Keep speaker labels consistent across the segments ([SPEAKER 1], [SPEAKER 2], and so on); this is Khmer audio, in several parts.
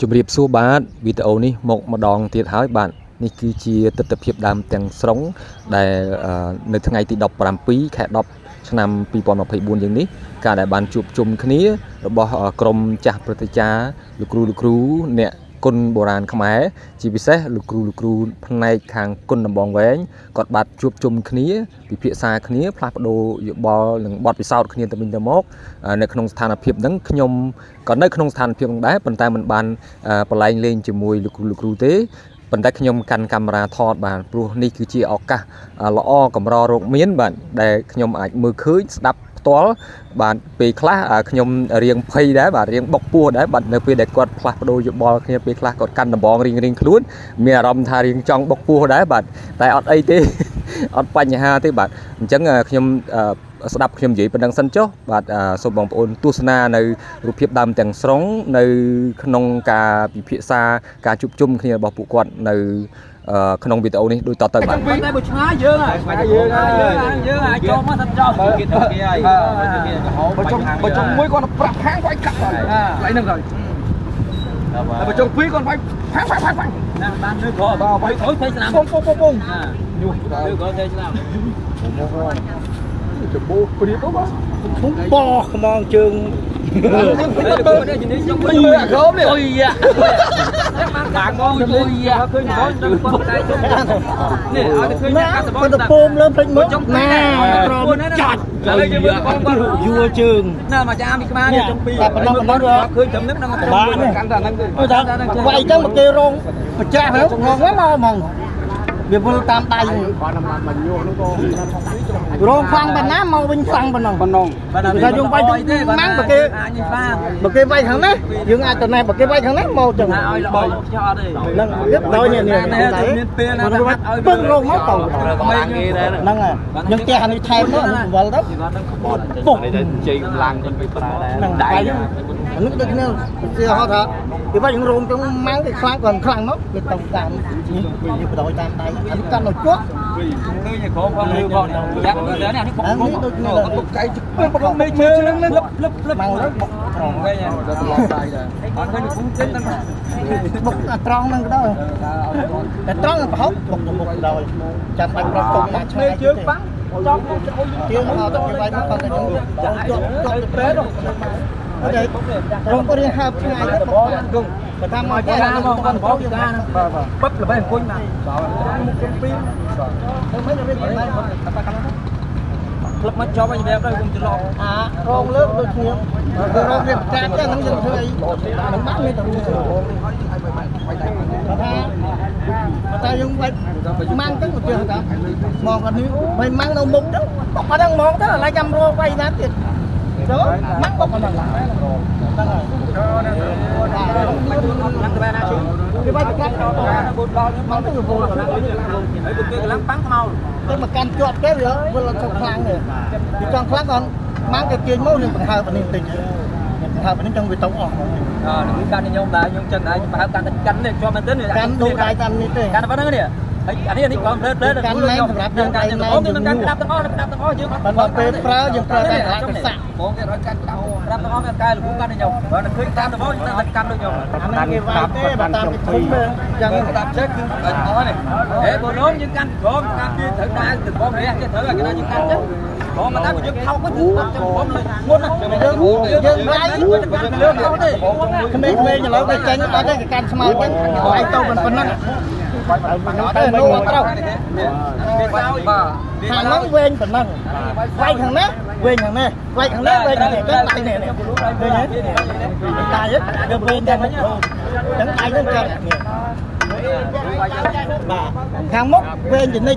[SPEAKER 1] ជំរាបសួរបាទវីដេអូនេះមកម្ដងទៀតហើយបាទនេះគឺជាទស្សនវិជ្ជាដើមទាំងស្រុងដែលនៅថ្ងៃទី17ខែ10ឆ្នាំ2024យ៉ាងនេះការដែលបានជួបជុំគ្នារបស់ក្រមចាស់ព្រឹទ្ធាចារ្យលោកគ្រូលោកគ្រូអ្នក គុណបុរាណខ្មែរជាពិសេសលោកគ្រូលោកគ្រូផ្នែកខាងគុណដំបងវែងគាត់បានជួបជុំគ្នាពិភាក្សាគ្នាផ្លាស់ប្ដូរយោបល់និងបទពិសោធន៍គ្នាទៅវិញទៅមកនៅក្នុងស្ថានភាពហ្នឹងខ្ញុំក៏នៅក្នុងស្ថានភាពហ្នឹងដែរប៉ុន្តែมันបានប្រឡែងលេងជាមួយលោកគ្រូលោកគ្រូទេប៉ុន្តែខ្ញុំកាន់កាមេរ៉ាថតបាទព្រោះនេះគឺជាឱកាសល្អកម្ររោគមានបាទដែលខ្ញុំអាចមើលឃើញស្ដាប់ ផ្ទាល់បាទពេលខ្លះខ្ញុំរៀងភ័យដែរបាទរៀងបុកពោះដែរបាទនៅពេលដែលគាត់ផ្លាស់ប្ដូរយោបល់គ្នាពេលខ្លះគាត់កាន់ដំបងរៀងរៀងខ្លួនមានអារម្មណ៍ថារៀងចង់បុកពោះដែរបាទតែអត់អីទេអត់បញ្ហាទេបាទអញ្ចឹងខ្ញុំស្ដាប់ខ្ញុំនិយាយប៉ុណ្ណឹងសិនចុះបាទសូមបងប្អូនទស្សនានៅរូបភាពដើមទាំងស្រុងនៅក្នុងការពិភាក្សាការជួបជុំគ្នារបស់ពួកគាត់នៅ ក្នុងវីដេអូនេះដូចតទៅបាទតែបើឆ្ងាយយើងហើយឆ្ងាយយើងហើយយើងអាចចូលមកថាចោលគេទៅគេហើយបើចុងបើចុងមួយគាត់ប្រាប់ខាងវាយកាត់ហើយកន្លែងហ្នឹងហើយតែបើចុងពីរគាត់វាយផាំងផាំងផាំងណាបានលើក្របាទវាយត្រូវធ្វើស្នាមពងពងពងពងញុះលើក្រធ្វើស្នាមចំពោះព្រៀបទៅបាទពុំបោះខ្មងជើង យើងពេញទៅនេះជំនាញខ្ញុំពេញមើលអាក្រមនេះអុយយ៉ាបាងមកអុយយ៉ាឃើញបងទៅប៉ុន្តែជុំនេះឲ្យទៅឃើញកាសបងទៅពូមលើពេញមើលណាក្រមចាច់ឥឡូវយើងមើលបងគាត់យួរជើងណាមកចាមីក្បាលនេះចុងពីតែប៉ុណ្ណោះប៉ុណ្ណោះឃើញត្រឹមនេះដល់មកកាន់តែហ្នឹងទេវាយចឹងមកគេរងបច្ចាស់ហ្នឹងងងមកហ្មង វាវិលតាមដៃបានតាមមកញោនោះក៏រងខ្លាំងប៉ុណ្ណាមកវិញខ្លាំងប៉ុណ្ណឹងប៉ុណ្ណឹងតែយើងវាយទៅម៉ាំងបើគេបើគេវាយខាងនេះយើងអាចទៅណែបើគេវាយខាងនេះមកចឹងឲ្យល្អខ្យល់ទេហ្នឹងទៀតដោយនេះនេះមានពេលណាឲ្យពឹងរងមកទៅហ្នឹងហើយយើងផ្ទះនេះថែមទៅវល់ទៅពុកជ័យកម្លាំងទៅប្រើដែរហ្នឹងដៃនេះដូចគ្នាជាហៅថាគេវាយយើងរងទៅម៉ាំងគេខ្លាំងគាត់ខ្លាំងមកគេទៅតាមនេះយើងបដ ாய் តាមដៃអានេះកាន់ដល់ជក់ឃើញក្រមផងលឺផងយ៉ាក់ទៅនេះអានេះបុកបុកដូចគ្នាបុកកៃបុកមេជើងលឹបលឹបលឹបលឹបមកបុកត្រង់វិញទៅឡងដៃដែរអត់ឃើញគុំចេញហ្នឹងបុកត្រង់ហ្នឹងក៏ដោយតែត្រង់ប្រហុកបុកទៅមុខដោយចាំបាច់ប្រកទុំណាឆ្ងាយជើងបាំងចំមកទៅជើងមកទៅគេវាយមកគាត់ទៅយើងជាប់ជាប់ទៅពេទ្យអត់ទេរងរៀនហើបឆ្ងាយទៅបងគង់ បើតាមមកចាមកគាត់បងយើងការបាទបិទល្បែអង្គុញណាបាទមុខជុំពីបាទទៅមិនរៀនទៅតែខាងនោះក្លឹបមកជាប់ឲ្យវាទៅខ្ញុំច្រឡំអារងលើកដូចគ្នាគឺរងរៀបចាក់ចឹងហ្នឹងយើងធ្វើអីមិនបានមានតែរួមថាតែយើងបាច់ម៉ាំងទៅមកជឿថាមកគាត់នេះមិនម៉ាំងនៅមុខទៅបោះអត់ហ្នឹងមកទៅឥឡូវចាំរកវាយណាទៀត ចូលម៉ាំងបោះប៉ុណ្ណឹងហ្នឹងហើយឡើងទៅណាជួយគេបាច់កាត់ដល់បូតដល់មកទៅបូតដល់ហើយពួកគេកំឡុងប៉ាំងថ្មោលទៅមកកាន់ជាប់គេវាវិលទៅខ្លាំងទេវាចង់ខ្លាំងគាត់ម៉ាំងគេទាញមកនឹងបង្ហើបនេះបន្តិចបង្ហើបនេះចង់វាទៅអស់អឺនឹងកាន់ខ្ញុំដែរខ្ញុំចឹងដែរខ្ញុំបង្ហើបកាន់តែកាន់នេះជាប់មែនទេកាន់ដូចដៃកាន់នេះទេកាន់តែប៉ុណ្្នឹងនេះ ហើយអានេះនេះគាត់ប្រើប្រើកាន់ណែសម្រាប់យើងកាន់ទាំងអស់យើងកាន់ក្តាប់ទាំងអស់ក្តាប់ទាំងអស់យើងអត់បើពេលប្រើយើងប្រើតែកន្លែងសាក់បងគេរត់កាន់ក្តាប់ក្តាប់ទាំងអស់មានកាយលពូកាន់ខ្ញុំបើតែឃើញតាមទាំងអស់តែកាន់ដូចខ្ញុំអានេះគេវាយទេបើតាមគេធំទេយ៉ាងក្តាប់ចេះគឺអត់អស់នេះហេបងនោមយើងកាន់ក្រុមកាន់ពីត្រូវតែទៅបងរះចេះត្រូវឲ្យគេយើងកាន់ចេះបងមកតែយើងថោកទៅយើងចាំបងមុនយើងយើងវាយយើងកាន់លើថោកទេក្មេងៗឥឡូវគេចេញអត់ទេគេកាន់ស្មើចឹងវាយទៅប៉ុណ្ណឹង បាច់អត់ទេនោះអត់ត្រូវបាទខាងហ្នឹងវែងប៉ុណ្ណឹងវាយខាងនេះវែងខាងនេះវាយខាងនេះវែងខាងនេះចឹងដៃនេះឃើញទេដៃយើងវែងតែមិនចឹងដៃនឹងចឹងបាទខាងមុខវែងចនិច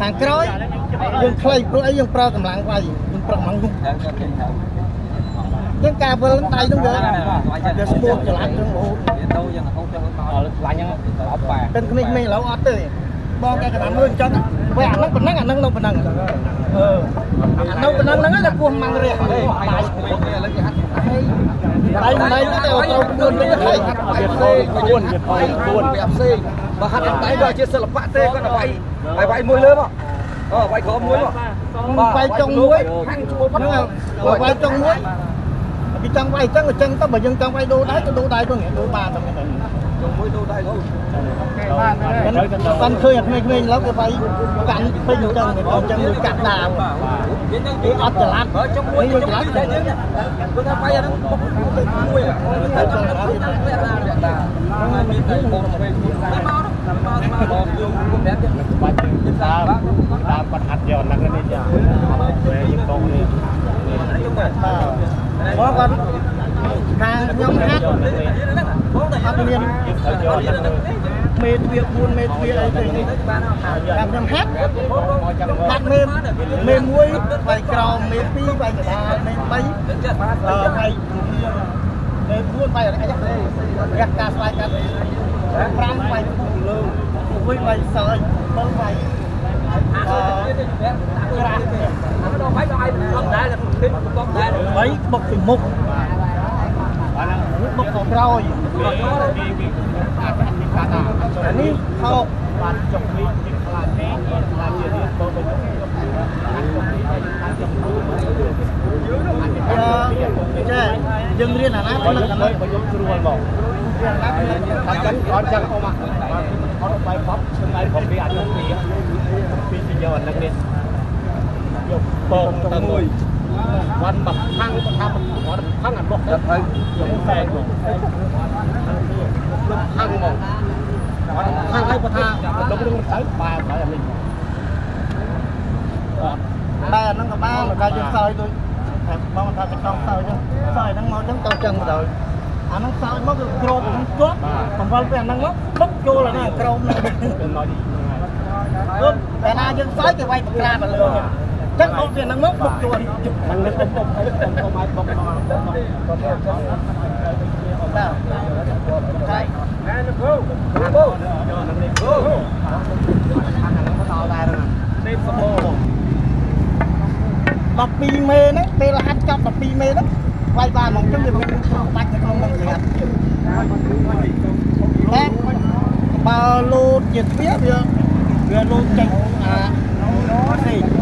[SPEAKER 1] ខាងក្រោយយើងខ្លីព្រោះអីយើងប្រើកម្លាំងវាយយើងប្រើកម្លាំងនោះយើងការវិលដៃនោះវាវាស្ពោះច្រឡាក់នឹងរហូតទៅយ៉ាង ហូតទៅខ្លាញ់ហ្នឹងអត់បែតែក្មេងៗឥឡូវអត់ទេបងគេកណ្ដាលមើលអញ្ចឹងវាអាហ្នឹងប៉ុណ្ណឹងអាហ្នឹងនៅប៉ុណ្ណឹងអឺអានៅប៉ុណ្ណឹងហ្នឹងតែពោះម៉ាំងរះបាយបាយដៃដៃទៅត្រូវពួនវិញហើយហាត់បាយផ្សេងពួនបាយពួនវាផ្សេងបើហាត់ដៃវាជាសិល្បៈទេគាត់បាយបាយបាយមួយលើមកអូបាយក្រោមមួយមកបាយចុងមួយខាងជួបហ្នឹងបាយចុងមួយ
[SPEAKER 2] គេចង់វាយអញ្ចឹងអញ្ចឹងទៅបើយើងចង់វាយដូរដៃក៏ដូរដៃទៅដូរបានតែមិន
[SPEAKER 1] ជុំមួយដូរដៃទៅ
[SPEAKER 2] បានបានឃើញអាក្មេងៗឡើយគេវាយកាន់ពេញអញ្ចឹងអញ្ចឹងកាត់ដាវ
[SPEAKER 1] យើងនឹង
[SPEAKER 2] គេអត់ចល័ត
[SPEAKER 1] បើជុំមួយជុំមួយតែយើងគឺថាបាយអាហ្នឹងបុកមួយតែចង់ទៅវាដាក់មានតែបងទៅមកមកមកបងយើងគុំដែរបាច់យើងតាមតាមបាត់ហាត់យកណាស់នេះចាពេលយើងកងនេះយើងបាទ
[SPEAKER 2] មកគាត់ខាងខ្ញុំហាត់ អត់មានមេទ្វា4មេទ្វាអីទេតាមខ្ញុំហាត់ហាត់មេមេ1បាយក្រោមមេ2បាយកណ្ដាលមេ3បាយមេ4បាយអីយ៉ារះការស្វាយកាត់5បាយលើមួយបាយសើច7បាយអឺក្រាស់
[SPEAKER 1] ដល់បាយដល់ឯងបងដែរទៅបងដែរ
[SPEAKER 2] បីបុកពីមុខ បុកខាងក្រោយអានេះខោកបានចុកនេះជាខ្លាចពេកខ្លាចជារៀនបោទៅចាយើងរៀនអាណាផ្លឹកអាណាបើយើងស្រួលបងរៀនអាណាផ្លឹកថាចឹងអត់ចឹងអមអត់បាយបបថ្ងៃผมវាអាចពីពីជាយកអានឹងនេះយកបងទៅមួយ วันแบบพังก็ทำวันพังอ่ะบอกจะไปยังแซงบอกพังบอกวันพังให้ประธานลงลงใช้ปลาใช้อะไรតែហ្នឹងក៏បានតែយើងសើចដូចបងថាទៅក្នុងសើចហ្នឹងសើចហ្នឹងមកចឹងទៅចឹងទៅអាហ្នឹងសើចមកគឺក្របហ្នឹងជាប់កំវល់ពេលអាហ្នឹងមកបុកចូលអាហ្នឹងក្របហ្នឹងគឺតែណាយើងសើចគេវាយបក្រាបលើ ចឹងអត់វាហ្នឹងមកបុកចូលมันមិនបុកបុកឲ្យបុកមកបុកមកបុកមកបុកចឹងបាទតែណែលោកគ្រូគ្រូយកនឹងនេះគ្រូអាហ្នឹងក៏ដល់ដែរហ្នឹងនេះសម្បូរ12មេហ្នឹងពេលហាត់ចប់12មេហ្នឹងវាយបានមកចឹងវាមានបាច់នៅក្នុងនឹងស្ងាត់តែបើលោតជាទ្វាវាវាលោតចេញអានេះអា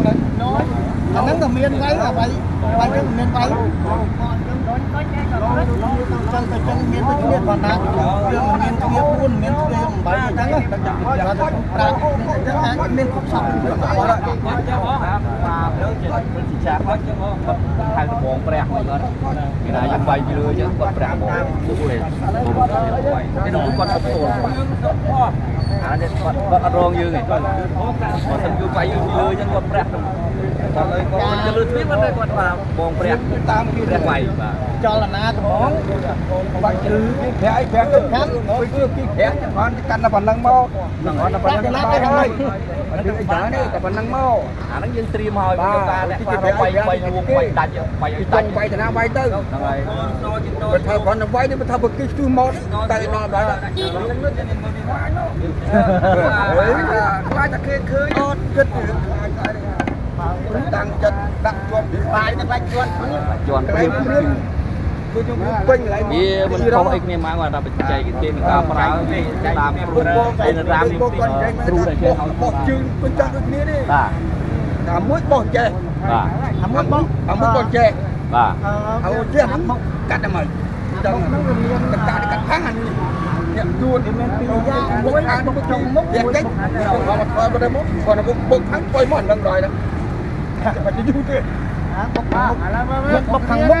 [SPEAKER 2] ហ្នឹងក៏មានវៃអាវៃវៃហ្នឹងមានវៃចឹង ទៅចឹងមានដូចគ្នាគាត់ថាវាមិនមានទ្វា4មានទ្វា8អញ្ចឹងគាត់ទៅប្រាក់អញ្ចឹងអាចមានគ្រប់សពគាត់
[SPEAKER 1] គាត់ចាំមកបាទលើជាពិធីចាគាត់ចាំមកគាត់ថៅដំបងព្រះហ្នឹងគាត់គេថាយើងបាយពីលើអញ្ចឹងគាត់ព្រះមកពុកលេនេះនោះគាត់សុខស្រួលអានេះគាត់គាត់អត់រងយើងទេគាត់គាត់ទៅយើងបាយយើងពីលើអញ្ចឹងគាត់ព្រះទៅគាត់លើគាត់ទៅលើទ្វារគាត់គាត់ថាបងព្រះតាមព្រះបាយបាទ
[SPEAKER 2] ចលនាត្មង
[SPEAKER 3] បាច់គឺប្រាក់អីប្រាក់ទៅខាងទៅគឺពីប្រាក់បានកាន់តែប៉ុណ្ណឹងមកនឹងអត់តែប៉ុណ្ណឹងទៅហើយហ្នឹងអីច្រើនទេតែប៉ុណ្ណឹងមក
[SPEAKER 1] អាហ្នឹងយើងត្រៀមឲ្យវាការអ្នកខ្លះបាយបាយរួមបាយដាច់បាយឲ្យដា
[SPEAKER 3] ដា
[SPEAKER 1] ច់
[SPEAKER 3] ច់វាយតាណាវាយទៅ
[SPEAKER 1] ហ្នឹងហើយ
[SPEAKER 3] បើថាគ្រាន់តែវាយនេះបើថាបើគេស្ទុះមកតែដល់ដល់ហើយខ្លាចតែគេឃើញអត់គិតរឿងខ្លាចតែតាំងចិត្តដាក់ជាប់បាយទៅបាច់ជាប់
[SPEAKER 1] ជន់
[SPEAKER 3] កន្ព្លែ
[SPEAKER 1] រៀ
[SPEAKER 3] ង
[SPEAKER 1] ប
[SPEAKER 3] ព្រៀន គឺខ្ញុំពេញកន្លែង
[SPEAKER 1] វាមិនខុសអីគ្នាមកគាត់ថាបច្ចេកទេសនឹងការប្រើតាមព្រោះឯនៅតាមនេះព្រោះតែគេហៅ
[SPEAKER 3] បោះជើងពេញចាស់ដូចគ្នាទេ
[SPEAKER 1] បាទ
[SPEAKER 3] តែមួយបោះចេះ
[SPEAKER 1] បាទ
[SPEAKER 2] អាមួយបោះ
[SPEAKER 3] អាមួយបោះចេះ
[SPEAKER 1] បាទ
[SPEAKER 2] អូ
[SPEAKER 3] ចេះកាត់តែមកដឹងតែកាត់កាត់ខាងអានេះអ្នកយួនមិនមែនពីរយ៉ាងមួយខាងនោះចុងមុខយ៉ាងតិចគាត់មកថយមកទៅមុខគាត់មកបុកខាងបុយមកនឹងដល់ណាតែបាត់យូរទេ
[SPEAKER 2] បុកខាងមុខបុកខាងមុខ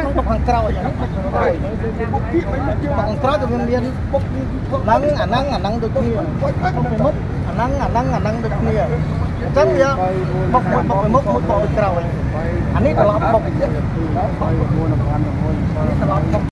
[SPEAKER 2] ក្រោយហ្នឹងបុកក្រោយ
[SPEAKER 3] បុកពីមិនជា
[SPEAKER 2] បងក្រោយទៅមានបុកហ្នឹងអាហ្នឹងអាហ្នឹងដូចគ្នាអាហ្នឹងអាហ្នឹងអាហ្នឹងដូចគ្នាអញ្ចឹងវាបុកមួយបុកមួយមុខមួយបុកក្រោយអានេះត្រឡប់បុកទៀត39 1900ត្រឡប់បុក